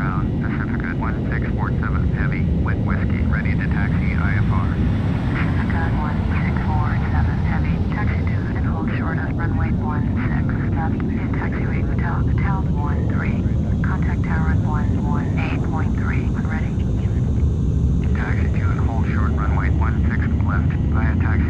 Brown, Pacifica 1647 Heavy, wet Whiskey, ready to taxi IFR. Pacifica 1647 Heavy, taxi to and hold short of runway 16 left in taxiway hotel, hotel 13. Contact tower 118.3 when ready. Taxi to and hold short runway 16 left via taxi.